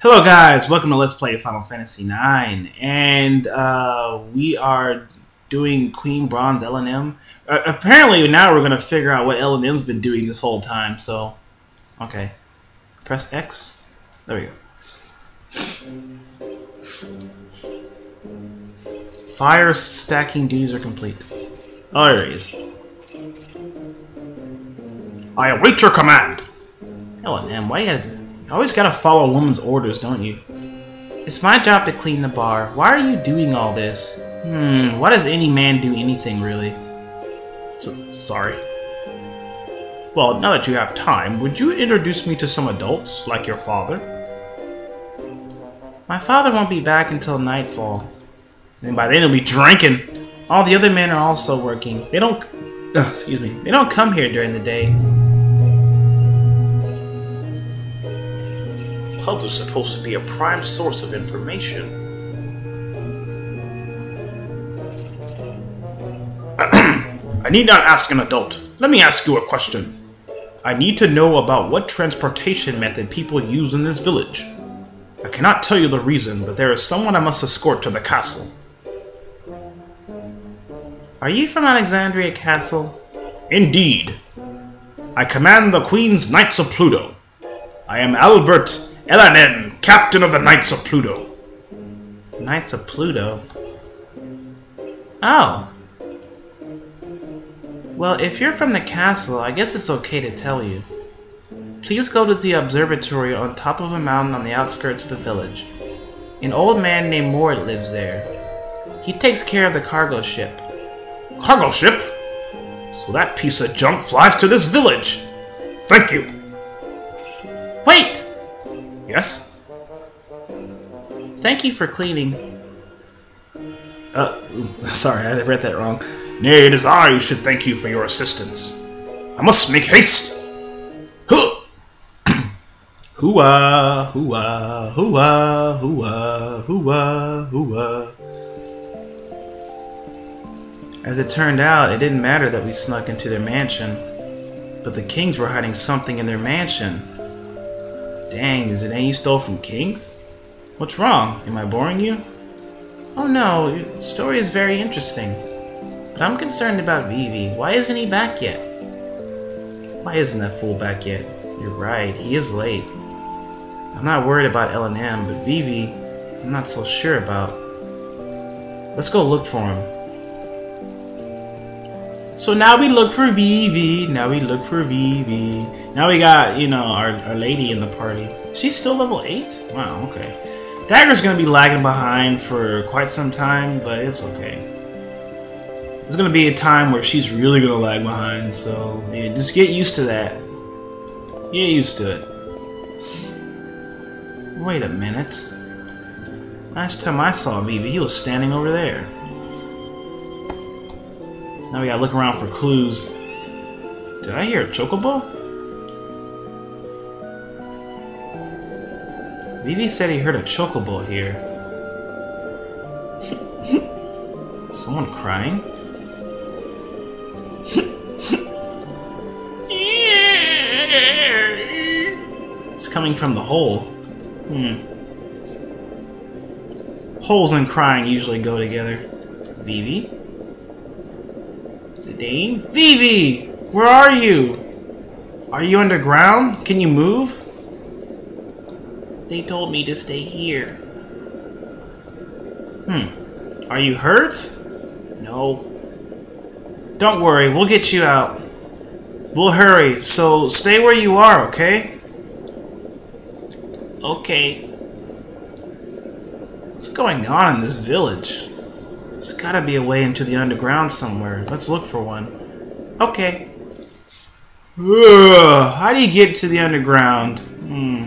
Hello guys, welcome to Let's Play Final Fantasy IX, and uh, we are doing Queen Brahne's LNM. Uh, apparently now we're going to figure out what LNM's been doing this whole time, so... Okay. Press X. There we go. Fire stacking duties are complete. Oh, there he is. I await your command! LNM, why you gotta... You always gotta follow a woman's orders, don't you? It's my job to clean the bar. Why are you doing all this? Hmm, why does any man do anything, really? So, sorry. Well, now that you have time, would you introduce me to some adults, like your father? My father won't be back until nightfall. And by then he'll be drinking. All the other men are also working. They don't... Uh, excuse me. They don't come here during the day. Pubs are supposed to be a prime source of information. I need not ask an adult. Let me ask you a question. I need to know about what transportation method people use in this village. I cannot tell you the reason, but there is someone I must escort to the castle. Are you from Alexandria Castle? Indeed. I command the Queen's Knights of Pluto. I am Albert LNM, Captain of the Knights of Pluto. Knights of Pluto? Oh. Well, if you're from the castle, I guess it's okay to tell you. Please go to the observatory on top of a mountain on the outskirts of the village. An old man named Morrid lives there. He takes care of the cargo ship. Cargo ship? So that piece of junk flies to this village. Thank you. Wait! Yes? Thank you for cleaning. Uh, sorry, I read that wrong. Nay, it is I who should thank you for your assistance. I must make haste. Hooah, hooah, hooah, hooah, hooah, hooah. As it turned out, it didn't matter that we snuck into their mansion, but the Kings were hiding something in their mansion. Dang, is it any you stole from Kings? What's wrong? Am I boring you? Oh no, your story is very interesting. But I'm concerned about Vivi. Why isn't he back yet? Why isn't that fool back yet? You're right, he is late. I'm not worried about LNM, but Vivi, I'm not so sure about. Let's go look for him. So now we look for Vivi. Now we look for Vivi. Now we got, you know, our, our lady in the party. She's still level 8? Wow, okay. Dagger's gonna be lagging behind for quite some time, but it's okay. There's gonna be a time where she's really gonna lag behind, so yeah, just get used to that. Get used to it. Wait a minute. Last time I saw Vivi, he was standing over there. Now we gotta look around for clues. Did I hear a chocobo? Vivi said he heard a chocobo here. Someone crying? it's coming from the hole. Hmm. Holes and crying usually go together. Vivi? Dane? Vivi! Where are you? Are you underground? Can you move? They told me to stay here. Hmm. Are you hurt? No. Don't worry, we'll get you out. We'll hurry, so stay where you are, okay? Okay. What's going on in this village? There's gotta be a way into the underground somewhere. Let's look for one. Okay. Ugh, how do you get to the underground? Hmm.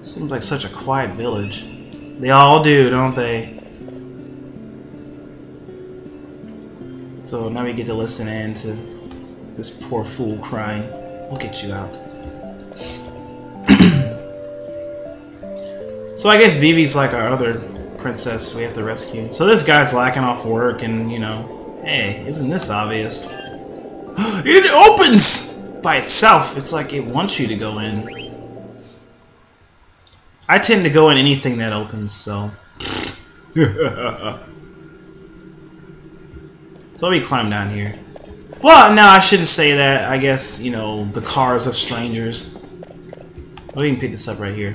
Seems like such a quiet village. They all do, don't they? So now we get to listen in to this poor fool crying. We'll get you out. so I guess Vivi's like our other princess we have to rescue. So this guy's lacking off work and, you know, hey, isn't this obvious? it opens by itself. It's like it wants you to go in. I tend to go in anything that opens, so. so let me climb down here. Well, no, I shouldn't say that. I guess, you know, the cars of strangers. Let me pick this up right here.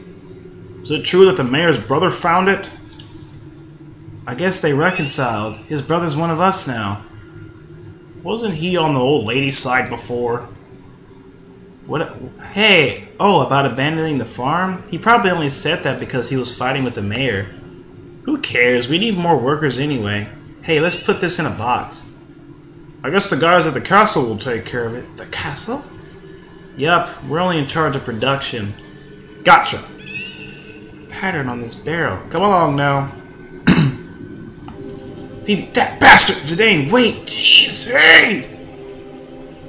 Is it true that the mayor's brother found it? I guess they reconciled. His brother's one of us now. Wasn't he on the old lady's side before? What? Hey, oh, about abandoning the farm? He probably only said that because he was fighting with the mayor. Who cares? We need more workers anyway. Hey, let's put this in a box. I guess the guys at the castle will take care of it. The castle? Yup, we're only in charge of production. Gotcha pattern on this barrel. Come along now. Phoebe, that bastard! Zidane, wait! Jeez, hey!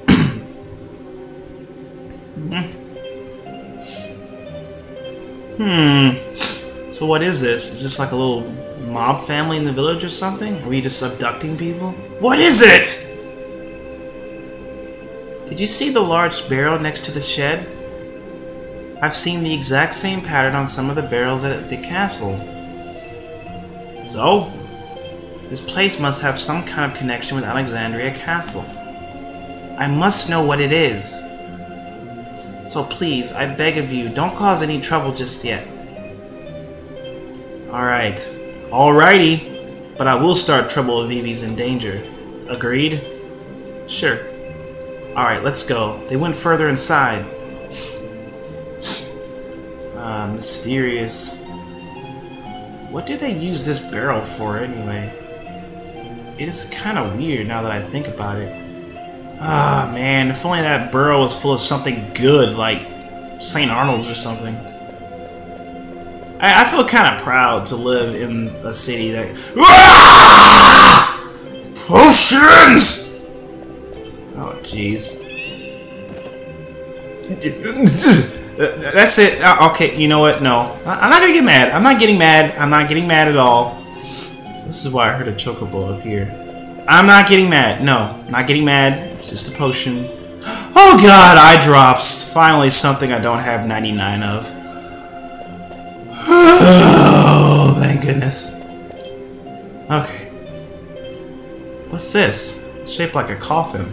hmm. So what is this? Is this like a little mob family in the village or something? Are we just abducting people? What is it? Did you see the large barrel next to the shed? I've seen the exact same pattern on some of the barrels at the castle. So, this place must have some kind of connection with Alexandria Castle. I must know what it is. So please, I beg of you, don't cause any trouble just yet. Alright. Alrighty. But I will start trouble if Vivi's in danger. Agreed? Sure. Alright, let's go. They went further inside uh, mysterious. What do they use this barrel for anyway? It is kind of weird now that I think about it. Ah, man, if only that barrel was full of something good, like St. Arnold's or something. I, I feel kind of proud to live in a city that... Ah! Potions! Oh, jeez. That's it. Uh, okay, you know what? No. I'm not gonna get mad. I'm not getting mad. I'm not getting mad at all. So this is why I heard a chocobo up here. I'm not getting mad. No, not getting mad. It's just a potion. Oh god, eye drops. Finally something I don't have 99 of. Oh, thank goodness. Okay. What's this? It's shaped like a coffin.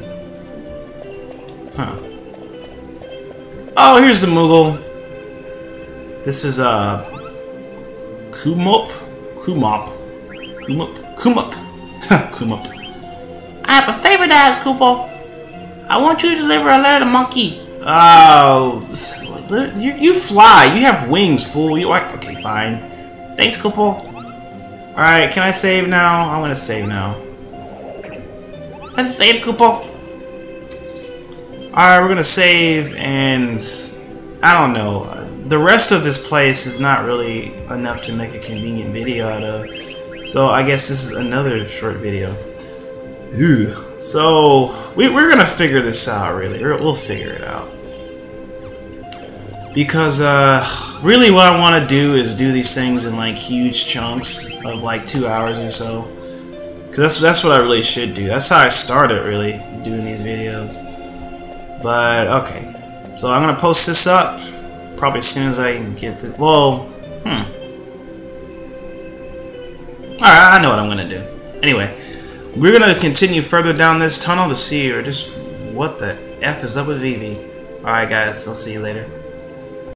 Huh. Oh, here's the Moogle. This is, uh... Kumop? Kumop. Kumop? Kumop. Kumop. I have a favor to ask, Koopo. I want you to deliver a letter to Monkey. Oh, you, you fly. You have wings, fool. You are okay. Fine. Thanks, Koopo. All right, can I save now? I want to save now. Let's save, Koopo. Alright, we're gonna save, and I don't know. The rest of this place is not really enough to make a convenient video out of. So I guess this is another short video. Ew. So we, are gonna figure this out. Really, we'll figure it out. Because uh, really, what I want to do is do these things in like huge chunks of like two hours or so. Cause that's that's what I really should do. That's how I started really doing these videos. But, okay. So I'm going to post this up probably as soon as I can get this. Well, hmm. Alright, I know what I'm going to do. Anyway, we're going to continue further down this tunnel to see or just what the F is up with Vivi. Alright guys, I'll see you later.